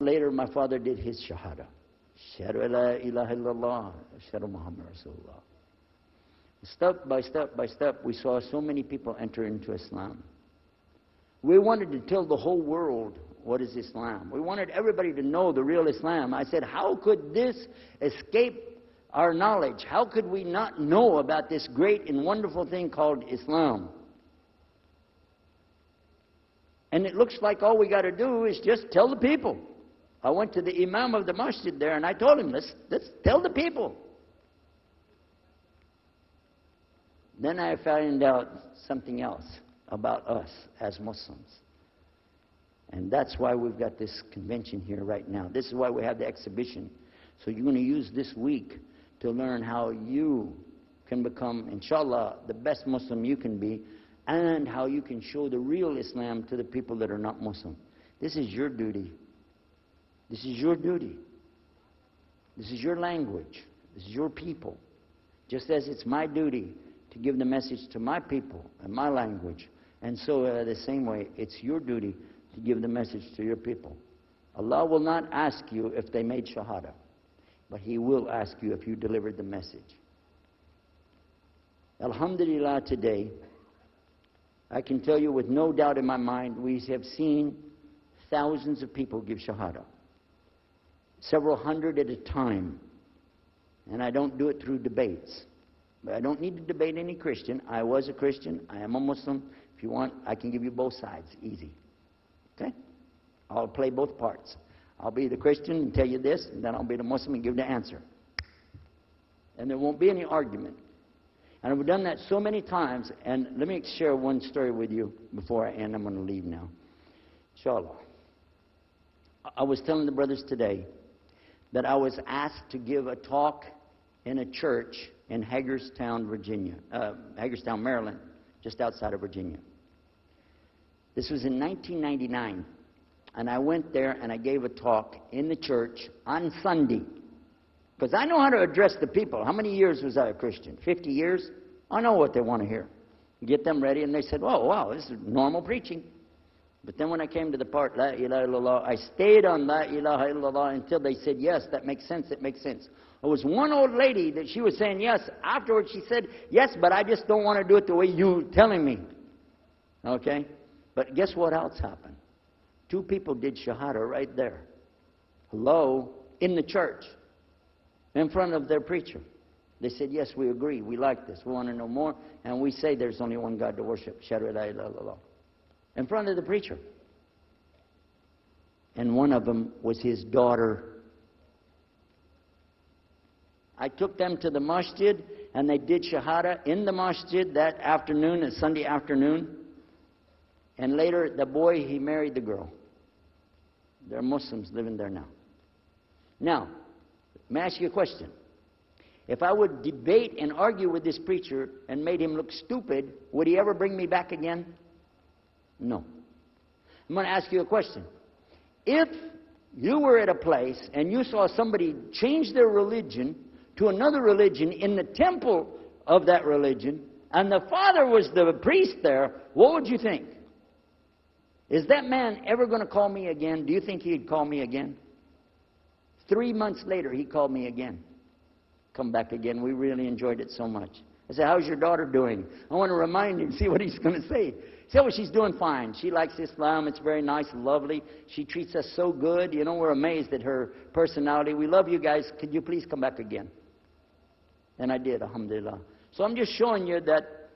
Later, my father did his shahada. Shahadu la ilaha illallah, Muhammad Rasulullah. Step by step by step, we saw so many people enter into Islam. We wanted to tell the whole world what is Islam. We wanted everybody to know the real Islam. I said, how could this escape our knowledge? How could we not know about this great and wonderful thing called Islam? And it looks like all we got to do is just tell the people. I went to the Imam of the masjid there and I told him, let's, let's tell the people. Then I found out something else about us as Muslims. And that's why we've got this convention here right now. This is why we have the exhibition. So you're going to use this week to learn how you can become, inshallah, the best Muslim you can be, and how you can show the real Islam to the people that are not Muslim. This is your duty. This is your duty. This is your language. This is your people. Just as it's my duty to give the message to my people and my language. And so, uh, the same way, it's your duty to give the message to your people. Allah will not ask you if they made Shahada, but He will ask you if you delivered the message. Alhamdulillah, today, I can tell you with no doubt in my mind, we have seen thousands of people give Shahada, several hundred at a time. And I don't do it through debates. But I don't need to debate any Christian. I was a Christian. I am a Muslim. If you want, I can give you both sides. Easy. Okay? I'll play both parts. I'll be the Christian and tell you this, and then I'll be the Muslim and give the answer. And there won't be any argument. And I've done that so many times. And let me share one story with you before I end. I'm going to leave now. Inshallah. I was telling the brothers today that I was asked to give a talk in a church in Hagerstown, Virginia, uh, Hagerstown, Maryland, just outside of Virginia. This was in 1999. And I went there and I gave a talk in the church on Sunday. Because I know how to address the people. How many years was I a Christian? 50 years? I know what they want to hear. Get them ready, and they said, Oh, wow, this is normal preaching. But then when I came to the part, La ilaha illallah, I stayed on La ilaha illallah until they said, Yes, that makes sense, it makes sense. There was one old lady that she was saying yes. Afterwards, she said, Yes, but I just don't want to do it the way you're telling me. Okay? But guess what else happened? Two people did Shahada right there. Hello? In the church. In front of their preacher. They said, Yes, we agree. We like this. We want to know more. And we say there's only one God to worship. Shahada la ilaha In front of the preacher. And one of them was his daughter I took them to the masjid and they did shahada in the masjid that afternoon, a Sunday afternoon. And later, the boy, he married the girl. They're Muslims living there now. Now, may I ask you a question? If I would debate and argue with this preacher and made him look stupid, would he ever bring me back again? No. I'm going to ask you a question. If you were at a place and you saw somebody change their religion to another religion in the temple of that religion, and the father was the priest there, what would you think? Is that man ever going to call me again? Do you think he'd call me again? Three months later, he called me again. Come back again. We really enjoyed it so much. I said, How's your daughter doing? I want to remind him, see what he's going to say. Said, she's doing fine. She likes Islam. It's very nice lovely. She treats us so good. You know, we're amazed at her personality. We love you guys. Could you please come back again? And I did, alhamdulillah. So I'm just showing you that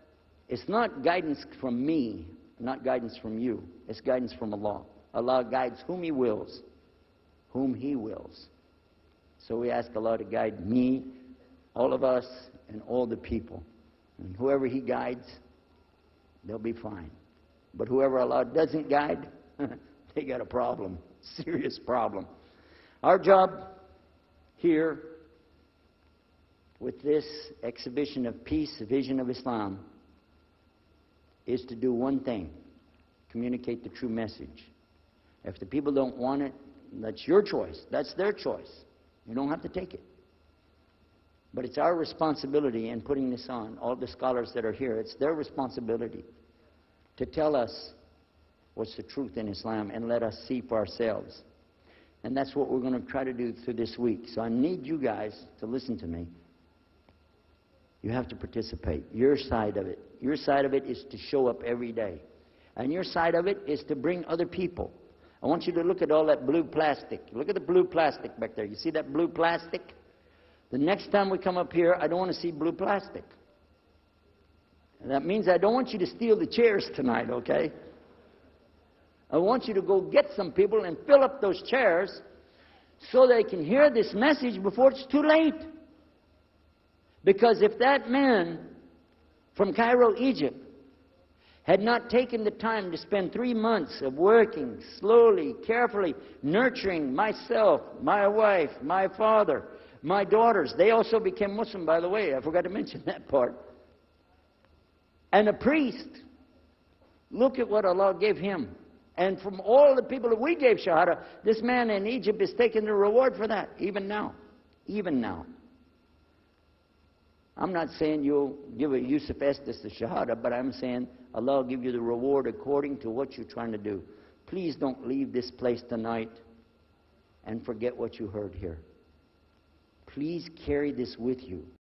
it's not guidance from me, not guidance from you. It's guidance from Allah. Allah guides whom He wills, whom He wills. So we ask Allah to guide me, all of us, and all the people. And whoever He guides, they'll be fine. But whoever Allah doesn't guide, they got a problem, serious problem. Our job here with this exhibition of peace, vision of Islam, is to do one thing communicate the true message. If the people don't want it, that's your choice. That's their choice. You don't have to take it. But it's our responsibility in putting this on, all the scholars that are here, it's their responsibility to tell us what's the truth in Islam and let us see for ourselves. And that's what we're going to try to do through this week. So I need you guys to listen to me. You have to participate. Your side of it. Your side of it is to show up every day. And your side of it is to bring other people. I want you to look at all that blue plastic. Look at the blue plastic back there. You see that blue plastic? The next time we come up here, I don't want to see blue plastic. And that means I don't want you to steal the chairs tonight, okay? I want you to go get some people and fill up those chairs so they can hear this message before it's too late. Because if that man from Cairo, Egypt, had not taken the time to spend three months of working slowly, carefully, nurturing myself, my wife, my father, my daughters. They also became Muslim, by the way. I forgot to mention that part. And a priest. Look at what Allah gave him. And from all the people that we gave Shahada, this man in Egypt is taking the reward for that, even now. Even now. I'm not saying you'll give a Yusuf Estes the Shahada, but I'm saying Allah will give you the reward according to what you're trying to do. Please don't leave this place tonight and forget what you heard here. Please carry this with you.